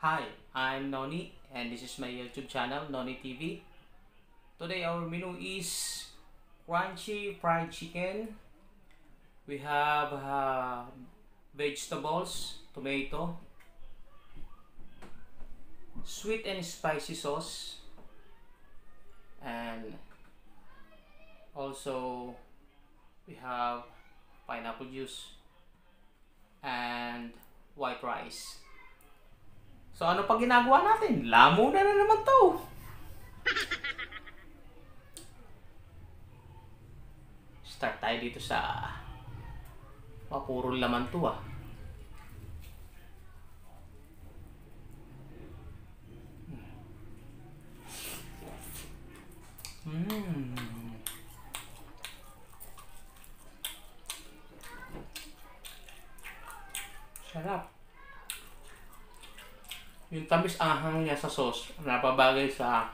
Hi, I'm Noni and this is my YouTube channel, Noni TV. Today our menu is crunchy fried chicken. We have uh, vegetables, tomato, sweet and spicy sauce, and also we have pineapple juice and white rice. So ano pa ginagawa natin? Lamo na na naman to. Start tayo dito sa oh, puro laman to ah. Mmm. Sarap. Yung tamis ahang niya sa sauce, napabagay sa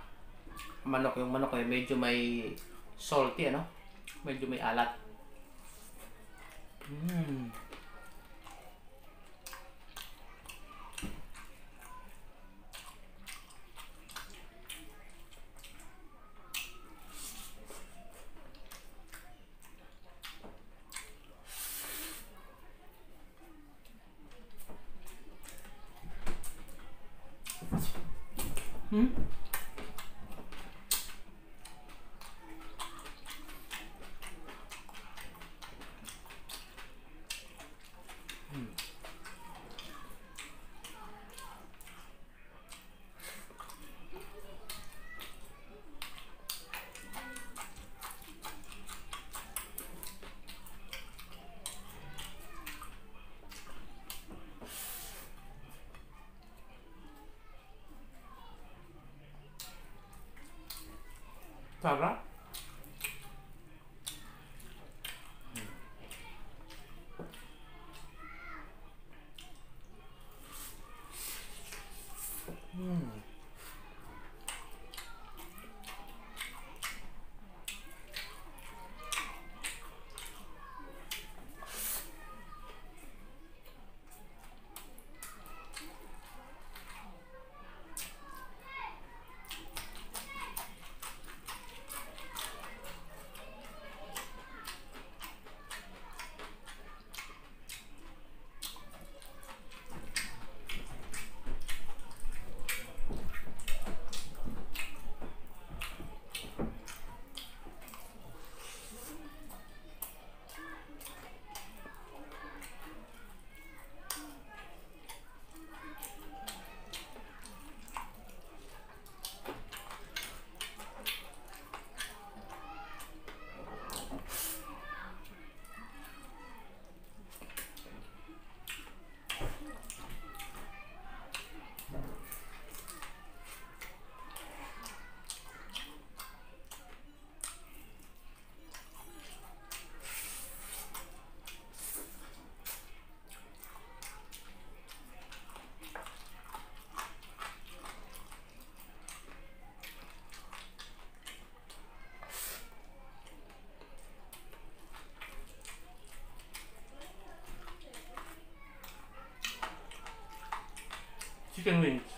manok. Yung manok ay medyo may salty, ano? Medyo may alat. Mmm. 嗯？Sarap. Chicken wings.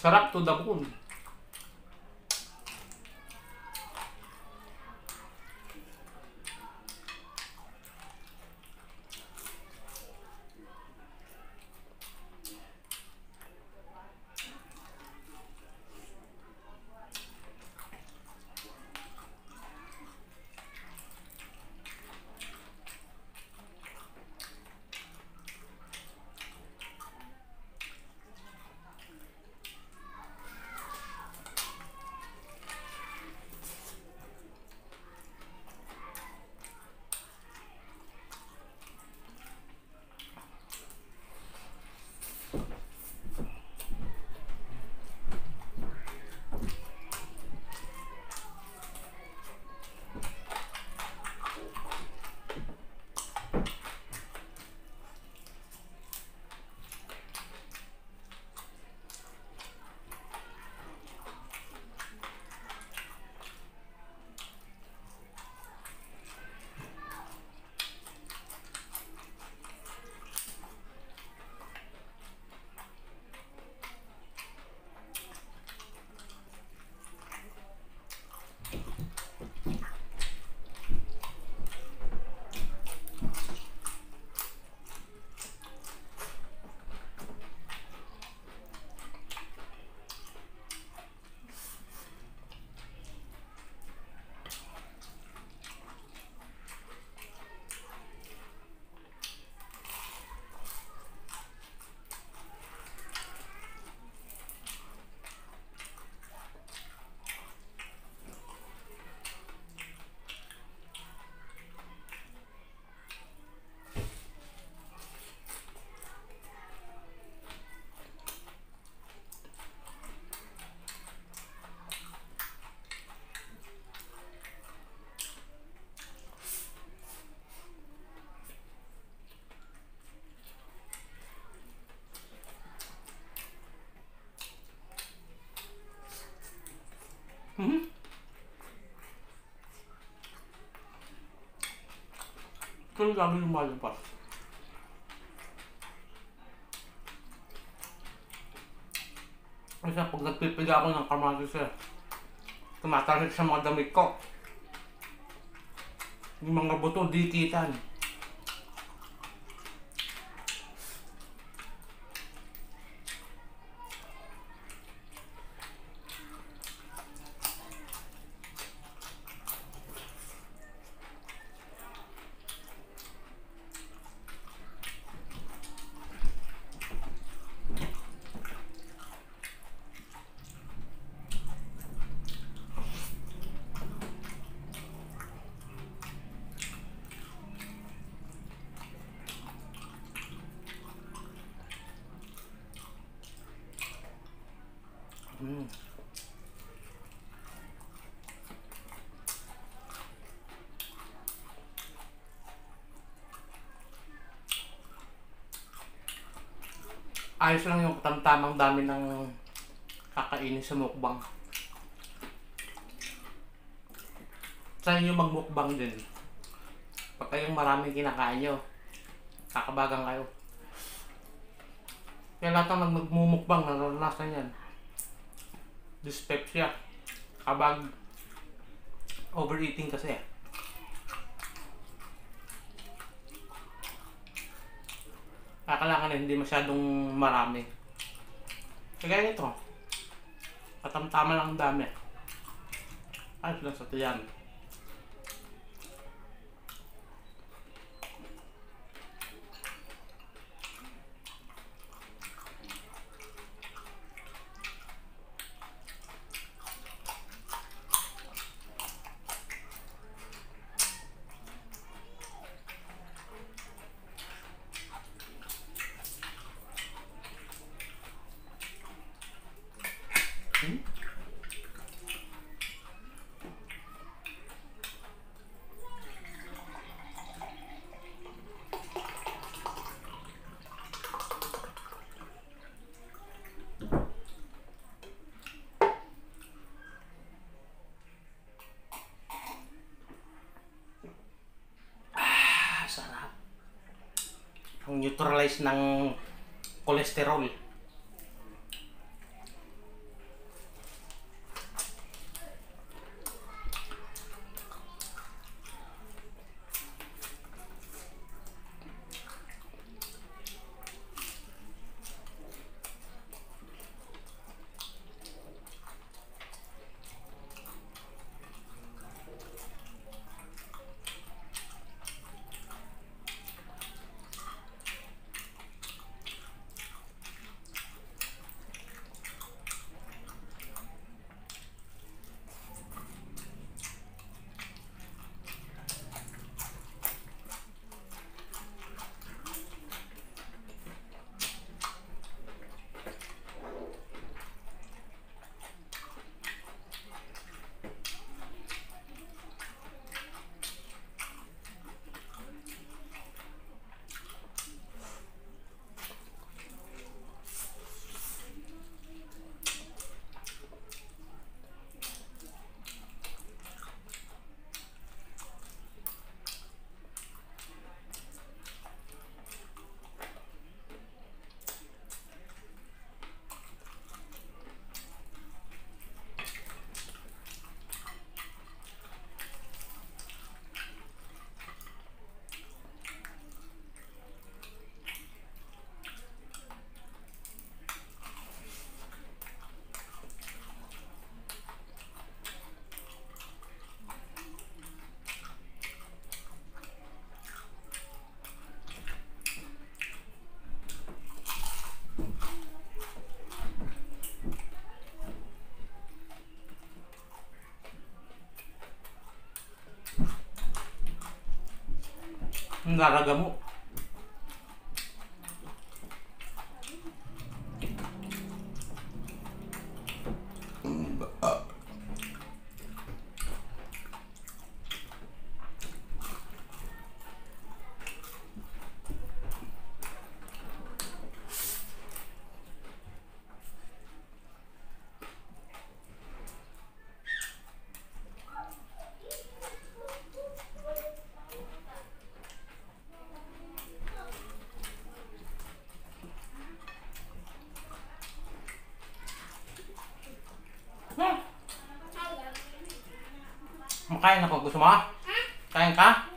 Sarap to the bone. Yung dami lumalabas. Kasi pag nagpipiga ako ng kamatis eh, tumatalsik sa mga damit ko. Yung mga buto, di kitan. Mm. Ayos lang yung tamtamang dami ng kakainin sa mukbang. Sa inyo magmukbang din. Pag kayong maraming kinakain nyo, kakabagang kayo. Kaya lahat ng nagmumukbang, naranasan yan dyspepsia. Kabag. Overeating kasi kailangan na hindi masyadong marami. Kagaya nito. Katamtama lang ang dami. Ayos lang sa tiyan Ah, sarap. Neutralize ng cholesterol. Laraga mo. Makain ako. Gusto mo? Kain ka?